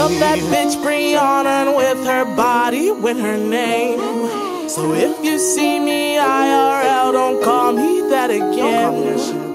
built that bitch Brianna with her body, with her name. So if you see me IRL, don't call me that again.